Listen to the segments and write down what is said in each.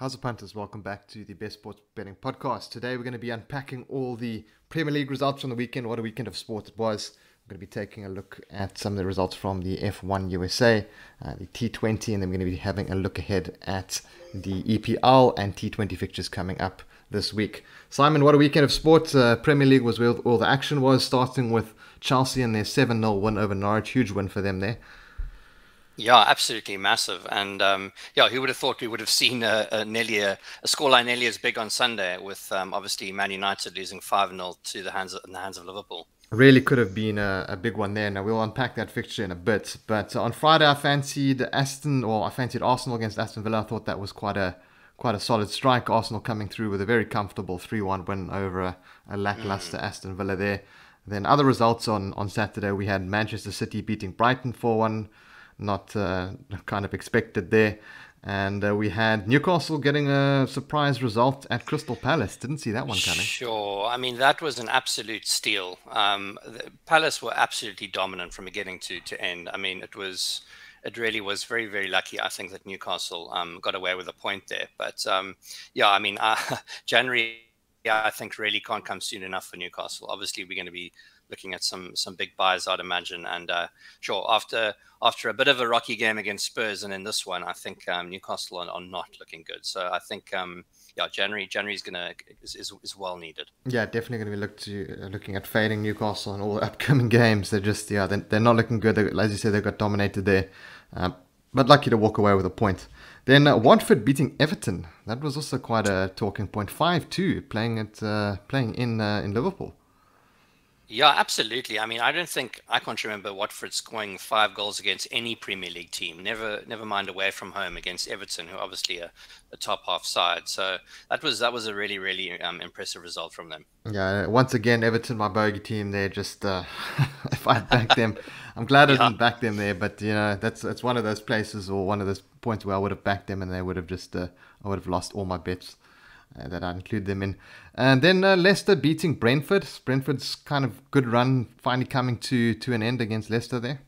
How's it, punters? Welcome back to the Best Sports Betting Podcast. Today we're going to be unpacking all the Premier League results from the weekend. What a weekend of sport it was. We're going to be taking a look at some of the results from the F1 USA, uh, the T20, and then we're going to be having a look ahead at the EPL and T20 fixtures coming up this week. Simon, what a weekend of sport. Uh, Premier League was where all the action was, starting with Chelsea and their 7 0 win over Norwich. Huge win for them there. Yeah, absolutely massive. And um, yeah, who would have thought we would have seen a, a nearly a, a scoreline nearly as big on Sunday with um, obviously Man United losing 5 0 to the hands of, in the hands of Liverpool. Really could have been a, a, big one there. Now we'll unpack that fixture in a bit. But on Friday, I fancied Aston, or I fancied Arsenal against Aston Villa. I thought that was quite a quite a solid strike. Arsenal coming through with a very comfortable 3-1 win over a, a lackluster mm. Aston Villa there. Then other results on on Saturday, we had Manchester City beating Brighton 4-1 not uh, kind of expected there. And uh, we had Newcastle getting a surprise result at Crystal Palace. Didn't see that one coming. Sure. I mean, that was an absolute steal. Um, Palace were absolutely dominant from beginning to, to end. I mean, it was. It really was very, very lucky. I think that Newcastle um, got away with a point there. But um, yeah, I mean, uh, January, yeah, I think really can't come soon enough for Newcastle. Obviously, we're going to be looking at some some big buys, I'd imagine. And uh, sure, after after a bit of a rocky game against Spurs, and in this one, I think um, Newcastle are, are, not looking good. So I think um, yeah, January January is gonna is, is, is well needed. Yeah, definitely going to be look to, uh, looking at fading Newcastle and all the upcoming games. They're just yeah, they're, they're not looking good. They, as you said, they got dominated there. Uh, but lucky to walk away with a point. Then uh, Watford beating Everton. That was also quite a talking point. Five two, playing at uh, playing in uh, in Liverpool. Yeah, absolutely. I mean, I don't think I can't remember Watford scoring five goals against any Premier League team. Never, never mind away from home against Everton, who obviously a, a top half side. So that was that was a really, really um, impressive result from them. Yeah, once again, Everton, my bogey team. They're just uh, if I back them, I'm glad I yeah. didn't back them there. But you know, that's that's one of those places or one of those points where I would have backed them and they would have just uh, I would have lost all my bets uh, that I include them in. And then uh, Leicester beating Brentford. Brentford's kind of good run finally coming to to an end against Leicester there.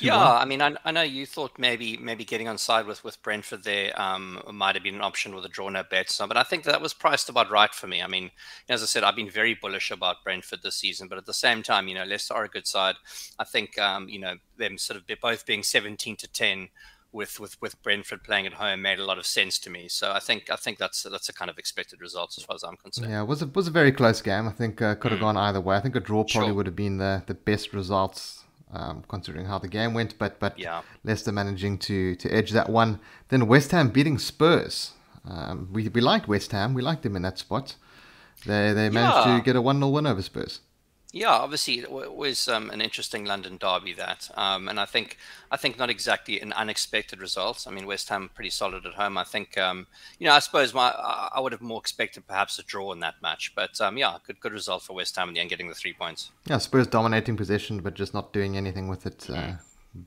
Yeah, I mean, I, I, know you thought maybe maybe getting on side with with Brentford there um, might have been an option with a draw no bet, so, but I think that was priced about right for me. I mean, as I said, I've been very bullish about Brentford this season, but at the same time, you know, Leicester are a good side. I think um, you know them sort of both being seventeen to ten with with with Brentford playing at home made a lot of sense to me. So I think I think that's that's a kind of expected result as far as I'm concerned. Yeah, it was a, was a very close game. I think uh, could have mm. gone either way. I think a draw probably sure. would have been the the best results. Um, considering how the game went, but but yeah. Leicester managing to to edge that one. Then West Ham beating Spurs. Um, we we liked West Ham. We liked them in that spot. They they managed yeah. to get a one 0 win over Spurs. Yeah, obviously it was um, an interesting London derby that, um, and I think I think not exactly an unexpected result. I mean, West Ham pretty solid at home. I think um, you know I suppose my I would have more expected perhaps a draw in that match, but um, yeah, good good result for West Ham in the end, getting the three points. Yeah, Spurs dominating possession, but just not doing anything with it. Uh,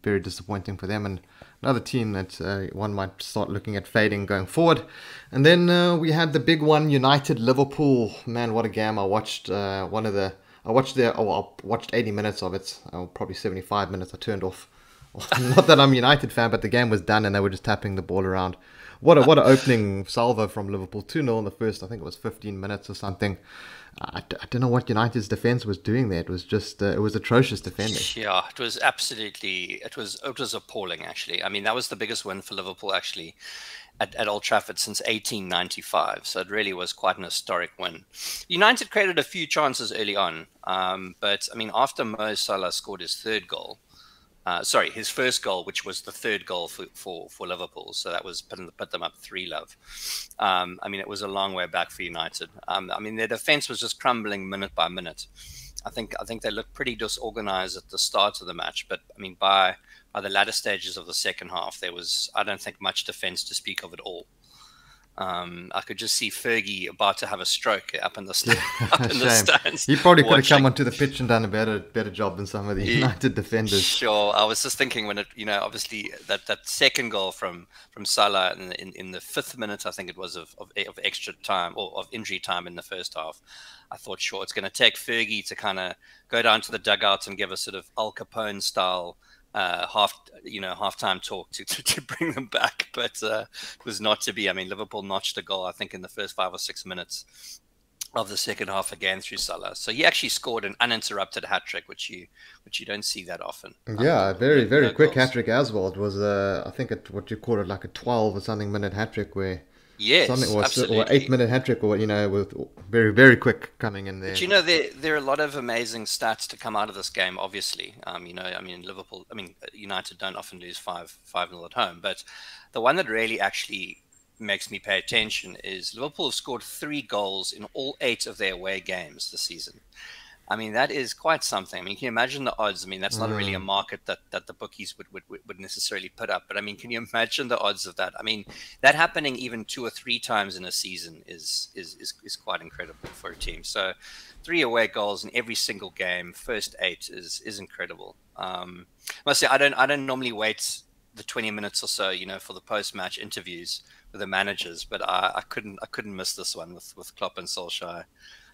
very disappointing for them, and another team that uh, one might start looking at fading going forward. And then uh, we had the big one, United Liverpool. Man, what a game! I watched uh, one of the I watched the oh I watched 80 minutes of it. Oh, probably 75 minutes. I turned off. Not that I'm a United fan, but the game was done and they were just tapping the ball around. What a what an opening salvo from Liverpool. 2 0 in the first. I think it was 15 minutes or something. I, I don't know what United's defense was doing there. It was just uh, it was atrocious defending. Yeah, it was absolutely it was it was appalling actually. I mean that was the biggest win for Liverpool actually at, at Old Trafford since 1895. So it really was quite an historic win. United created a few chances early on, um, but I mean, after Mo Salah scored his third goal, uh, sorry, his first goal, which was the third goal for, for, for Liverpool. So that was put, put them up 3 love. Um, I mean, it was a long way back for United. Um, I mean, their defense was just crumbling minute by minute. I think I think they looked pretty disorganized at the start of the match, but I mean, by by the latter stages of the second half, there was, I don't think, much defense to speak of at all. Um, I could just see Fergie about to have a stroke up in the, st- up in the stands. He probably could have come onto the pitch and done a better better job than some of the United defenders. Sure, I was just thinking when it, you know, obviously that, that second goal from from Salah in, in, in the fifth minute, I think it was of, of, of extra time or of injury time in the first half. I thought, sure, it's going to take Fergie to kind of go down to the dugout and give a sort of Al Capone style uh, half you know halftime talk to, to, to bring them back, but uh, it was not to be. I mean, Liverpool notched a goal I think in the first five or six minutes of the second half again through Salah. So he actually scored an uninterrupted hat trick, which you which you don't see that often. Yeah, um, very very no quick hat trick as well. It was uh, I think it, what you call it like a twelve or something minute hat trick where. Yes, something or, absolutely. or eight minute hat trick, or you know, with very very quick coming in there. But you know, there there are a lot of amazing stats to come out of this game. Obviously, um, you know, I mean, Liverpool, I mean, United don't often lose five five nil at home, but the one that really actually makes me pay attention is Liverpool have scored three goals in all eight of their away games this season. I mean, that is quite something. I mean, can you imagine the odds? I mean, that's not mm. really a mm. market that, that the bookies would, would, would necessarily put up. But I mean, can you imagine the odds of that? I mean, that happening even two or three times in a season is is, is, is quite incredible for a team. So, three away goals in every single game, first eight is is incredible. Um, I must say, I don't I don't normally wait the 20 minutes or so, you know, for the post match interviews with the managers, but I, I, couldn't I couldn't miss this one with with Klopp and Solskjaer.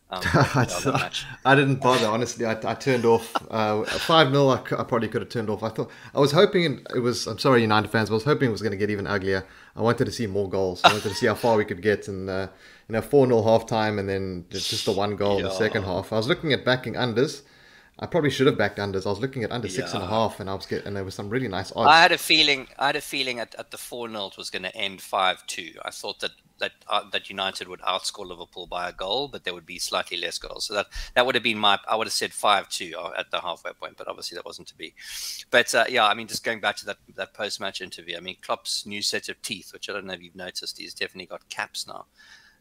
Um, I, I, didn't bother honestly. I, I turned off uh, five 0 I, I, probably could have turned off. I thought I was hoping it was. I'm sorry, United fans, but I was hoping it was going to get even uglier. I wanted to see more goals. I wanted to see how far we could get, and uh, you know, four 0 half time, and then just the one goal yeah. in the second half. I was looking at backing unders. I probably should have backed unders. I was looking at under six and a half, and I was getting, and there was some really nice odds. I had a feeling. I had a feeling at, at the four 0 was going to end five two. I thought that that uh, that United would outscore Liverpool by a goal, but there would be slightly less goals. So that that would have been my. I would have said five two uh, at the halfway point, but obviously that wasn't to be. But uh, yeah, I mean, just going back to that that post match interview. I mean, Klopp's new set of teeth, which I don't know if you've noticed, he's definitely got caps now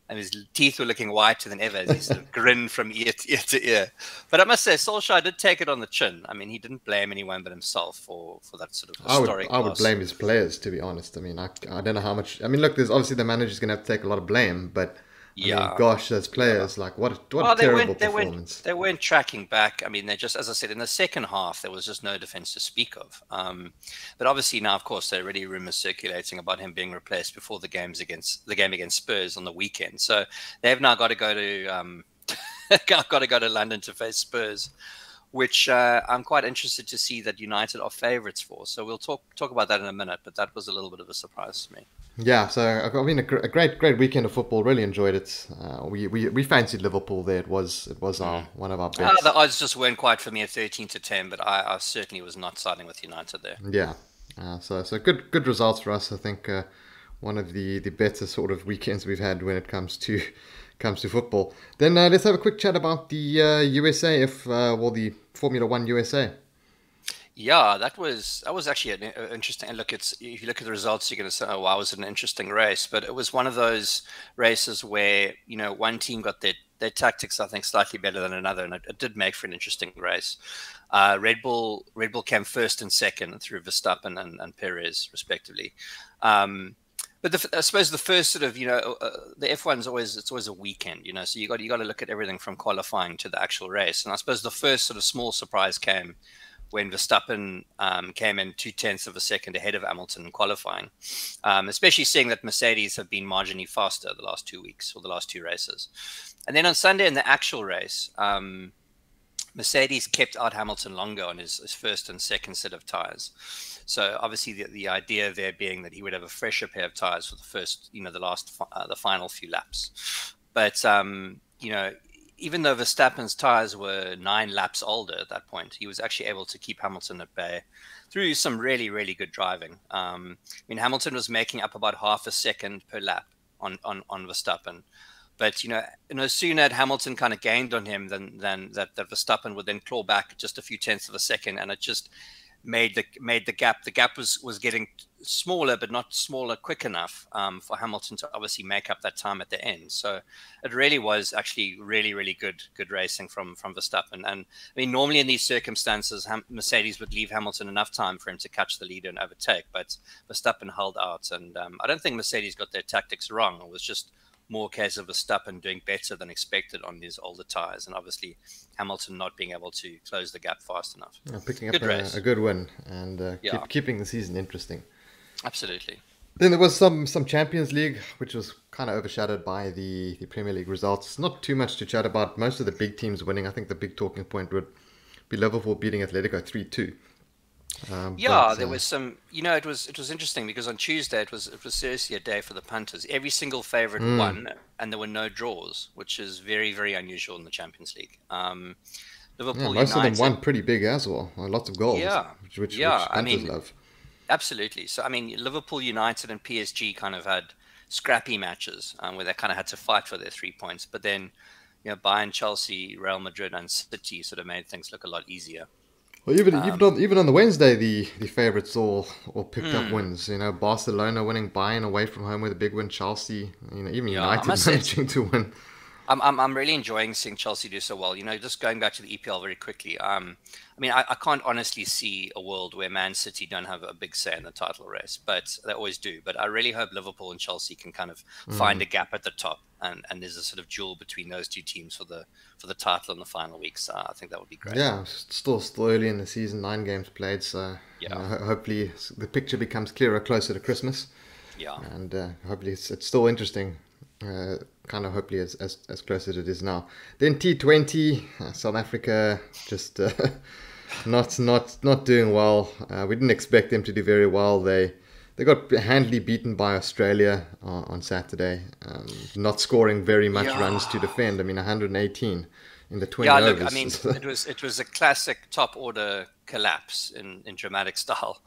and his teeth were looking whiter than ever as he sort of grinned from ear to ear to ear. But I must say, Solskjaer did take it on the chin. I mean, he didn't blame anyone but himself for, for that sort of historic. I would, I would blame his players, to be honest. I mean, I, I don't know how much. I mean, look, there's obviously the manager's going to have to take a lot of blame, but yeah. Mean, gosh, as players, like what a, what well, a terrible they performance. They weren't, they weren't tracking back. I mean, they just, as I said, in the second half, there was just no defense to speak of. Um, but obviously now, of course, there are already rumors circulating about him being replaced before the games against the game against Spurs on the weekend. So they've now got to go to um, got to go to London to face Spurs which uh, I'm quite interested to see that United are favourites for. So we'll talk talk about that in a minute. But that was a little bit of a surprise to me. Yeah, so I mean, a, great great weekend of football. Really enjoyed it. Uh, we, we we fancied Liverpool there. It was it was our one of our ah, bets. Uh, the odds just weren't quite for me at thirteen to ten, but I, I certainly was not siding with United there. Yeah, uh, so so good good results for us. I think uh, one of the the better sort of weekends we've had when it comes to comes to football. Then uh, let's have a quick chat about the USA, if well the Formula One USA. Yeah, that was that was actually an, uh, interesting. Look, it's if you look at the results, you're going to say, "Oh, wow, it was an interesting race." But it was one of those races where you know one team got their their tactics, I think, slightly better than another, and it, it did make for an interesting race. Uh, Red Bull Red Bull came first and second through Verstappen and, and Perez, respectively. Um, but the, I suppose the first sort of you know uh, uh the F1 is always it's always a weekend, you know, so you got you got to look at everything from qualifying to the actual race. And I suppose the first sort of small surprise came when Verstappen um, came in two tenths of a second ahead of Hamilton in qualifying, um, especially seeing that Mercedes have been marginally faster the last two weeks or the last two races. And then on Sunday in the actual race, um, Mercedes kept out Hamilton longer on his, his, first and second set of tires. So obviously the, the idea there being that he would have a fresher pair of tires for the first, you know, the last, uh, the final few laps. But um, you know, even though Verstappen's tires were nine laps older at that point, he was actually able to keep Hamilton at bay through some really, really good driving. Um, I mean, Hamilton was making up about half a second per lap on on, on Verstappen. But you know, no sooner had Hamilton kind of gained on him than than that, that Verstappen would then claw back just a few tenths of a second, and it just made the made the gap. The gap was was getting smaller, but not smaller quick enough um, for Hamilton to obviously make up that time at the end. So it really was actually really really good good racing from from Verstappen. And I mean, normally in these circumstances, Ham- Mercedes would leave Hamilton enough time for him to catch the leader and overtake, but Verstappen held out. And um, I don't think Mercedes got their tactics wrong. It was just more case of Verstappen doing better than expected on his older tires, and obviously Hamilton not being able to close the gap fast enough. Yeah, picking good up a, a, good win and uh, yeah. keep, keeping the season interesting. Absolutely. Then there was some some Champions League, which was kind of overshadowed by the, the Premier League results. Not too much to chat about. Most of the big teams winning. I think the big talking point would be Liverpool beating Atletico three two. Um, yeah, but, uh, there was some. You know, it was it was interesting because on Tuesday it was it was seriously a day for the punters. Every single favorite mm. won, and there were no draws, which is very very unusual in the Champions League. Um, Liverpool yeah, most United, of them won pretty big as well. Lots of goals. Yeah, which, which, yeah. Which I mean, love. absolutely. So I mean, Liverpool United and PSG kind of had scrappy matches um, where they kind of had to fight for their three points, but then you know, Bayern, Chelsea, Real Madrid, and City sort of made things look a lot easier. Well, even um, even on even on the Wednesday, the the favourites all all picked mm. up hmm. wins. You know, Barcelona winning, Bayern away from home with a big win, Chelsea. You know, even yeah, United managing to win. I'm, I'm, I'm really enjoying seeing Chelsea do so well. You know, just going back to the EPL very quickly. Um, I mean, I, I can't honestly see a world where Man City don't have a big say in the title race, but they always do. But I really hope Liverpool and Chelsea can kind of mm. find a gap at the top, and, and there's a sort of duel between those two teams for the for the title in the final weeks. Uh, I think that would be great. Yeah, still still early in the season, nine games played, so yeah. You know, hopefully the picture becomes clearer closer to Christmas. Yeah, and uh, hopefully it's, it's still interesting uh, kind of hopefully as, as, as close as it is now. Then T20, uh, South Africa just uh, not not not doing well. Uh, we didn't expect them to do very well. They they got handily beaten by Australia on Saturday, um, not scoring very much yeah. runs to defend. I mean, 118 in the 20 yeah, look, I mean, it was it was a classic top order collapse in, in dramatic style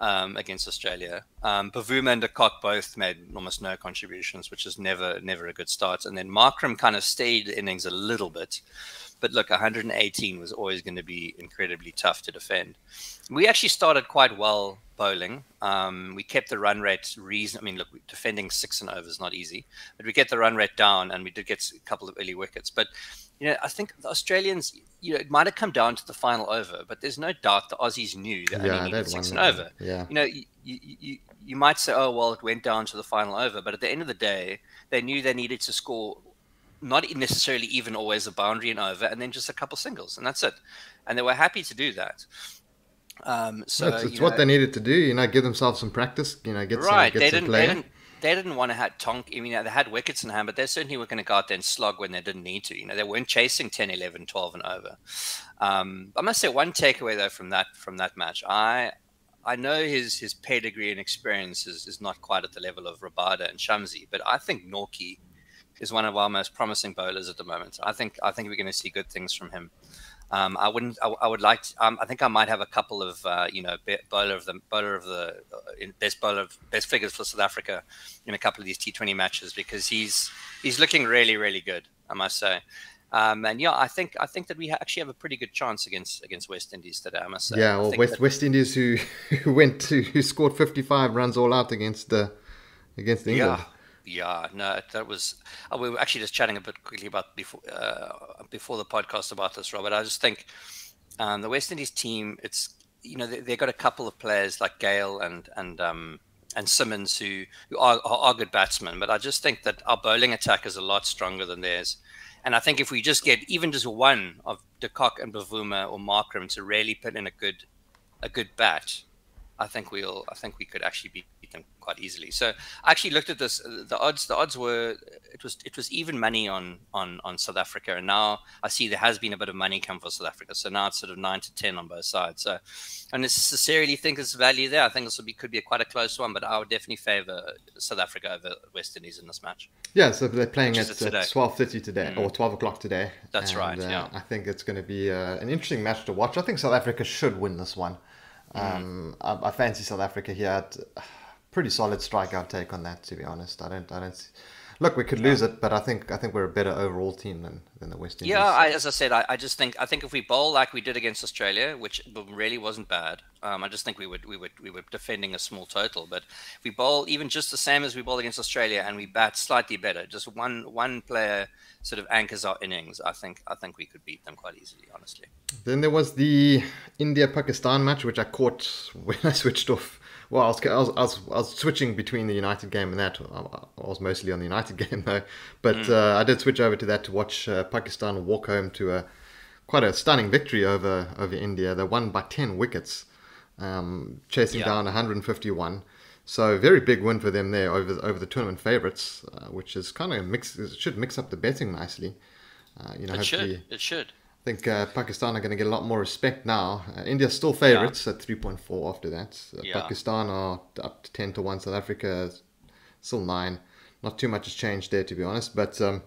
um, against Australia. Um, Bavuma and de Kock both made almost no contributions, which is never never a good start. And then Markram kind of stayed innings a little bit. But look, 118 was always going to be incredibly tough to defend. We actually started quite well bowling. Um, we kept the run rate reason. I mean, look, defending six and over is not easy, but we get the run rate down, and we did get a couple of early wickets. But you know, I think the Australians, you know, it might have come down to the final over, but there's no doubt the Aussies knew that yeah, only needed six and over. Yeah. You know, you, you, you might say, oh, well, it went down to the final over, but at the end of the day, they knew they needed to score not necessarily even always a boundary and over, and then just a couple singles, and that's it. And they were happy to do that. Um, so it's, it's what know, they needed to do, you know, give themselves some practice, you know, get right. some, get they some play. They didn't, they didn't want to have Tonk. I mean, they had wickets in hand, but they certainly were going to go out there and slog when they didn't need to. You know, they weren't chasing 10, 11, 12 and over. Um, I must say one takeaway though from that from that match, I I know his his pedigree and experience is, is not quite at the level of Rabada and Shamsi, but I think Nortje is one of our most promising bowlers at the moment. I think I think we're going to see good things from him. Um, I wouldn't. I, I would like. To, um, I think I might have a couple of uh, you know bowler of the bowler of the uh, best bowler of best figures for South Africa in a couple of these T20 matches because he's he's looking really really good. I must say. Um, and yeah, I think I think that we actually have a pretty good chance against against West Indies today. I must say. Yeah, well, West that... West Indies who who went to who scored 55 runs all out against uh, against England. Yeah. Yeah, no, that was. Uh, we were actually just chatting a bit quickly about before uh, before the podcast about this, Robert. I just think um, the West Indies team. It's you know they, have got a couple of players like Gayle and and um, and Simmons who who are, are, good batsmen, but I just think that our bowling attack is a lot stronger than theirs. And I think if we just get even just one of De Kock and Bavuma or Markram to really put in a good a good bat, I think we'll I think we could actually beat them quite easily. So I actually looked at this. The odds the odds were it was it was even money on on on South Africa, and now I see there has been a bit of money come for South Africa. So now it's sort of nine to ten on both sides. So I necessarily think there's value there. I think this will be could be a quite a close one, but I would definitely favour South Africa over West Indies in this match. Yeah, so they're playing at, twelve thirty today mm. or twelve o'clock today. That's and, right. Uh, yeah, I think it's going to be uh, an interesting match to watch. I think South Africa should win this one. Mm. Um, I, I, fancy South Africa here. At, pretty solid strikeout take on that, to be honest. I don't, I don't. Look, we could lose it, but I think, I think we're a better overall team than, than the West Indies. Yeah, I, as I said, I, I just think, I think if we bowl like we did against Australia, which really wasn't bad, um, I just think we would, we would, we were defending a small total. But if we bowl even just the same as we bowl against Australia, and we bat slightly better, just one, one player sort of anchors our innings, I think, I think we could beat them quite easily, honestly. Then there was the India Pakistan match, which I caught when I switched off well, I was, I was, I was, I was, switching between the United game and that. I was mostly on the United game though, but mm. uh, I did switch over to that to watch uh, Pakistan walk home to a quite a stunning victory over over India. They won by ten wickets, um, chasing yeah. down 151. So very big win for them there over over the tournament favourites, uh, which is kind of mix. It should mix up the betting nicely. Uh, you know, it should. It should think uh, Pakistan are going to get a lot more respect now. Uh, India's still favourites yeah. at 3.4 after that. Uh, yeah. Pakistan are up to 10 to 1. South Africa still 9. Not too much has changed there, to be honest. But um,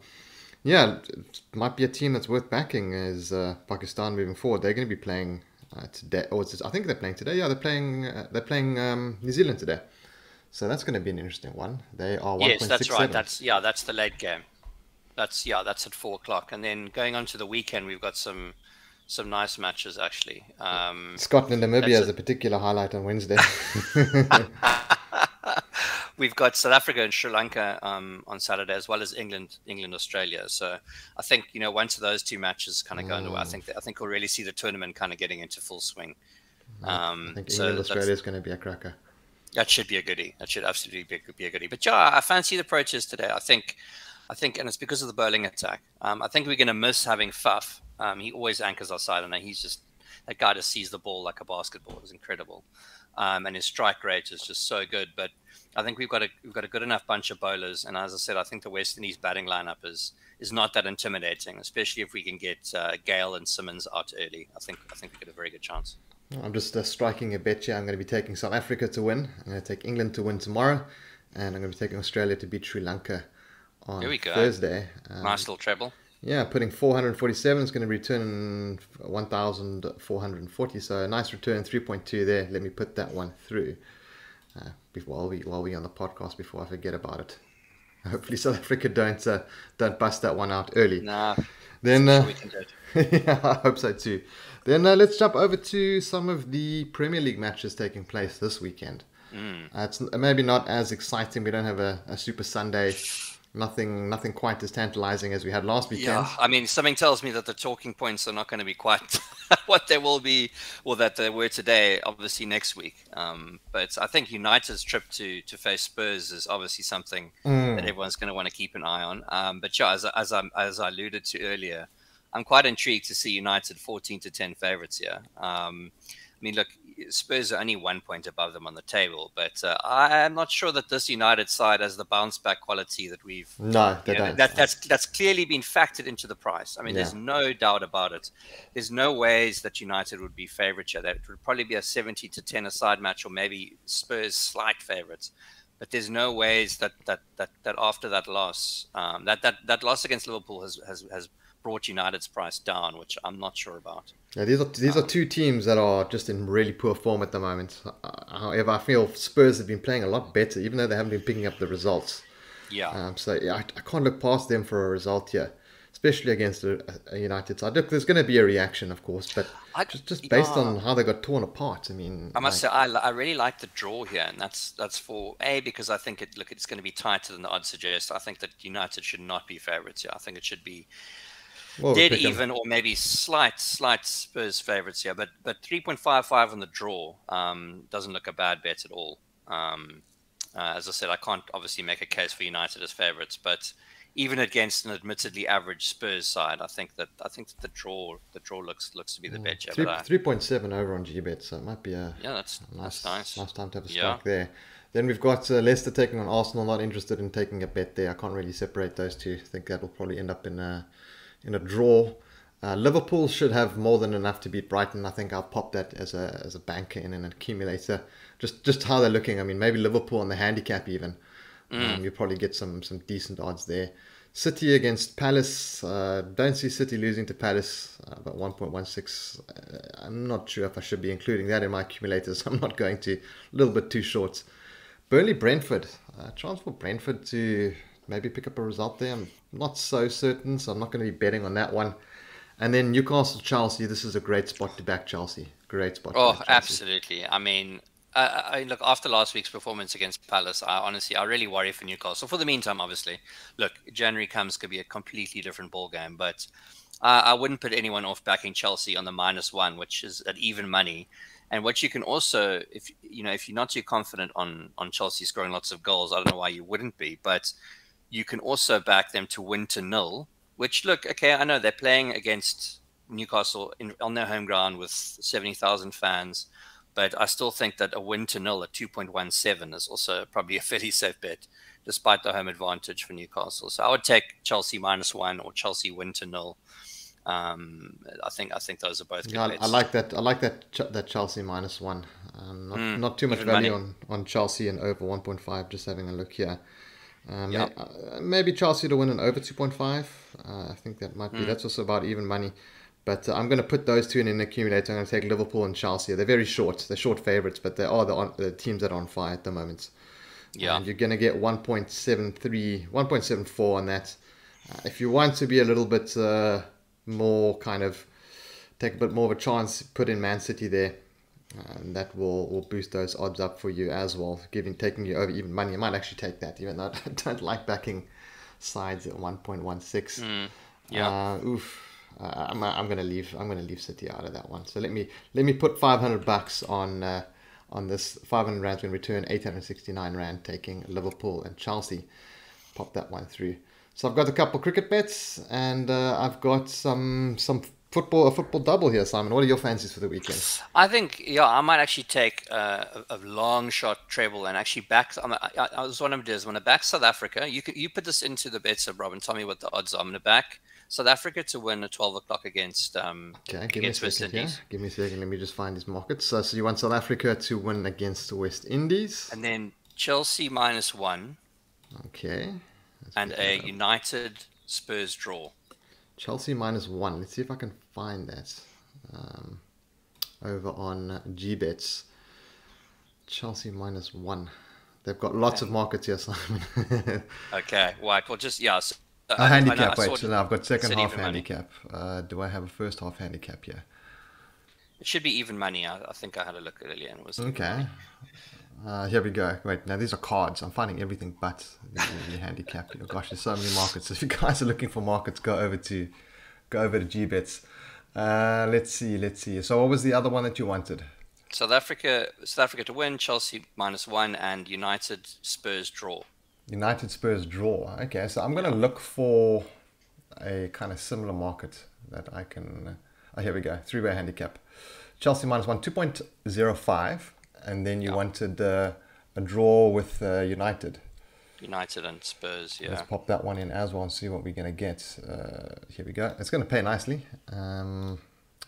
yeah, it might be a team that's worth backing as uh, Pakistan moving forward. They're going to be playing uh, today. Or I think they're playing today. Yeah, they're playing. Uh, they're playing um, New Zealand today. So that's going to be an interesting one. They are yes, that's right. That's yeah, that's the late game. That's yeah, that's at four o'clock, and then going on to the weekend, we've got some some nice matches actually. Um, Scotland Namibia is a, a particular highlight on Wednesday. we've got South Africa and Sri Lanka um, on Saturday, as well as England, England, Australia. So I think you know once those two matches kind of go into, I think I think we'll really see the tournament kind of getting into full swing. Um, I think England so Australia is going to be a cracker. That should be a goodie. That should absolutely be, be a goodie. But yeah, I fancy the Proteas today. I think I think, and it's because of the bowling attack. Um, I think we're going to miss having Faf. Um, he always anchors our side, and he's just that guy just sees the ball like a basketball. is incredible, um, and his strike rate is just so good. But I think we've got a we've got a good enough bunch of bowlers, and as I said, I think the West Indies batting lineup is is not that intimidating, especially if we can get uh, Gayle and Simmons out early. I think I think we get a very good chance. I'm just uh, striking a bet here. I'm going to be taking South Africa to win. I'm going to take England to win tomorrow, and I'm going to be taking Australia to beat Sri Lanka on Here we go. Thursday. Um, nice little treble. Yeah, putting 447 is going to return 1,440. So a nice return, 3.2 there. Let me put that one through uh, while we while we on the podcast before I forget about it. Hopefully South Africa don't uh, don't bust that one out early. Nah. Then uh, yeah, I hope so too. Then uh, let's jump over to some of the Premier League matches taking place this weekend. Mm. Uh, it's maybe not as exciting. We don't have a, a Super Sunday nothing nothing quite as tantalizing as we had last weekend. Yeah, I mean, something tells me that the talking points are not going to be quite what they will be, or that they were today. Obviously, next week. Um, but I think United's trip to to face Spurs is obviously something mm. that everyone's going to want to keep an eye on. Um, but yeah, as as I as I alluded to earlier, I'm quite intrigued to see United 14 to 10 favourites here. Um, I mean, look, Spurs are only one point above them on the table, but uh, I'm not sure that this United side has the bounce back quality that we've. No, they know, don't. That, that's that's clearly been factored into the price. I mean, yeah. there's no doubt about it. There's no ways that United would be favourite here. That would probably be a 70 to 10 aside match, or maybe Spurs slight favourites. But there's no ways that that that, that after that loss, um, that that that loss against Liverpool has has has brought United's price down, which I'm not sure about. Yeah, these are these um, are two teams that are just in really poor form at the moment. Uh, however, I feel Spurs have been playing a lot better, even though they haven't been picking up the results. Yeah. Um, so yeah, I, I, can't look past them for a result here, especially against a, a United side. Look, there's going to be a reaction, of course, but I, just just based on how they got torn apart, I mean, I must like, say I, I really like the draw here, and that's that's for a because I think it look it's going to be tighter than the odds suggest. I think that United should not be favourites here. I think it should be well, dead even or maybe slight slight Spurs favourites here, but but 3.55 on the draw um, doesn't look a bad bet at all. Um, uh, as I said, I can't obviously make a case for United as favourites, but even against an admittedly average Spurs side, I think that I think that the draw the draw looks looks to be the mm. bet. Yeah, Three point seven over on GBet, so it might be a yeah, that's nice, that's nice. Nice time to have a strike yeah. there. Then we've got uh, Leicester taking on Arsenal. Not interested in taking a bet there. I can't really separate those two. I think that will probably end up in a in a draw. Uh, Liverpool should have more than enough to beat Brighton. I think I'll pop that as a as a banker in an accumulator. Just just how they're looking. I mean, maybe Liverpool on the handicap even. Mm. Um, you probably get some some decent odds there. City against Palace. Uh, don't see City losing to Palace, uh, but 1.16. Uh, I'm not sure if I should be including that in my accumulators. I'm not going to. A little bit too short. Burnley Brentford. Uh, chance for Brentford to maybe pick up a result there. I'm not so certain, so I'm not going to be betting on that one. And then Newcastle Chelsea. This is a great spot to back Chelsea. Great spot. Oh, absolutely. I mean, uh, I, look after last week's performance against Palace. I honestly, I really worry for Newcastle. For the meantime, obviously, look, January comes could be a completely different ball game, but uh, I wouldn't put anyone off backing Chelsea on the minus one, which is at even money. And what you can also, if you know, if you're not too confident on on Chelsea scoring lots of goals, I don't know why you wouldn't be, but you can also back them to win to nil. Which look, okay, I know they're playing against Newcastle in, on their home ground with seventy thousand fans, but I still think that a win to nil at two point one seven is also probably a fairly safe bet, despite the home advantage for Newcastle. So I would take Chelsea minus one or Chelsea win to nil. Um, I think I think those are both good Yeah, I, like that. I like that. Ch- that Chelsea minus one. Um, not, Mm, not too much value money. on, on Chelsea and over one point five. Just having a look here. Um, Yep. may- uh, maybe Chelsea to win and over two point five. Uh, I think that Mm. might be. That's also about even money. But uh, I'm going to put those two in an accumulator. I'm going to take Liverpool and Chelsea. They're very short. They're short favourites, but they are the, on, the teams that are on fire at the moment. yeah, And you're going to get 1.73, 1.74 on that. Uh, if you want to be a little bit uh, more kind of take a bit more of a chance, put in Man City there. And that will, will boost those odds up for you as well, giving taking you over even money. You might actually take that, even though I don't like backing sides at 1.16. yeah. Uh, oof. Uh, I'm, I'm gonna leave. I'm gonna leave City out of that one. So let me let me put 500 bucks on uh, on this 500 rand in return. 869 rand taking Liverpool and Chelsea. Pop that one through. So I've got a couple cricket bets and uh, I've got some some football a football double here. Simon, what are your fancies for the weekend? I think yeah, I might actually take uh, a, a long shot treble and actually back. I'm, I, I was what I'm gonna do is when I back South Africa, you can, you put this into the bets of Robin. tell me what the odds are. I'm gonna back South Africa to win at 12 o'clock against um Okay, give me a against West second. Yeah, Indies, give me a second. Let me just find these markets. So, so you want South Africa to win against the West Indies? and then Chelsea minus one Okay. Let's and a. United Spurs draw. Chelsea minus one. Let's see if I can find that um, over on GBets. Chelsea minus one. They've got lots of markets here, Simon. Okay, right. Well, just yeah. So, uh, a I- I know- handicap. I Wait, so now I've got second half handicap. Uh, do I have a first half handicap here? It should be even money. I, I think I had a look earlier and it was Okay. Uh, here we go. Wait, now these are cards. I'm finding everything but the, the handicap. Oh, gosh, there's so many markets. If you guys are looking for markets, go over to go over to GBets. Uh, let's see, let's see. So, what was the other one that you wanted? South Africa. South Africa to win. Chelsea minus one and United Spurs draw. United Spurs draw. Okay, so I'm going to look for a kind of similar market that I can. Oh, here we go. Three way handicap. Chelsea minus one, 2.05. And then you wanted uh, a draw with uh, United. United and Spurs. Yeah. Let's pop that one in as well and see what we're going to get. Uh, here we go. It's going to pay nicely. Um,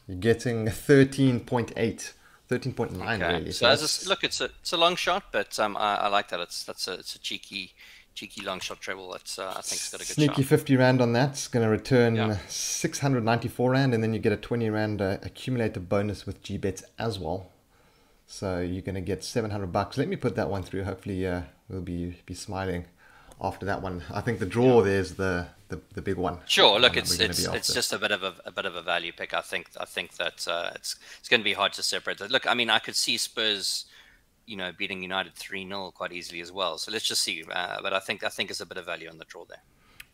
you're getting 13.8. 13.9 Okay. really. So as a, look, it's a it's a long shot, but um, I, I like that. It's that's a it's a cheeky cheeky long shot treble. That's uh, I think it's got a good Sneaky shot. 50 Rand on that. It's going to return Yeah. 694 Rand, and then you get a 20 Rand uh, accumulator bonus with GBets as well. So you're going to get 700 bucks. Let me put that one through. Hopefully, uh, we'll be be smiling after that one. I think the draw there's the, the, the big one. Sure. Look, it's it's it's just a bit of a, a bit of a value pick. I think I think that uh, it's it's going to be hard to separate that. Look, I mean, I could see Spurs, you know, beating United three 0 quite easily as well. So let's just see. Uh, but I think I think there's a bit of value on the draw there.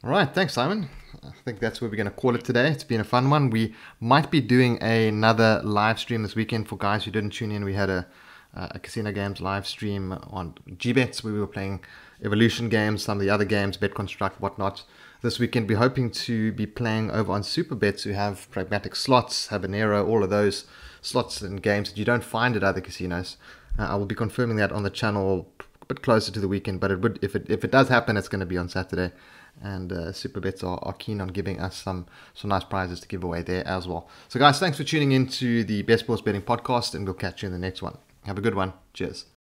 All right, thanks, Simon. I think that's where we're going to call it today. It's been a fun one. We might be doing another live stream this weekend for guys who didn't tune in. We had a, a Casino Games live stream on GBets where we were playing Evolution games, some of the other games, Bet Construct, whatnot. This weekend, we're hoping to be playing over on Supabets who have pragmatic slots, Habanero, all of those slots and games that you don't find at other casinos. Uh, I will be confirming that on the channel a bit closer to the weekend, but it would if it if it does happen, it's going to be on Saturday and uh, Supabets are, are keen on giving us some some nice prizes to give away there as well. So, guys, thanks for tuning in to the Best Sports Betting Podcast, and we'll catch you in the next one. Have a good one. Cheers.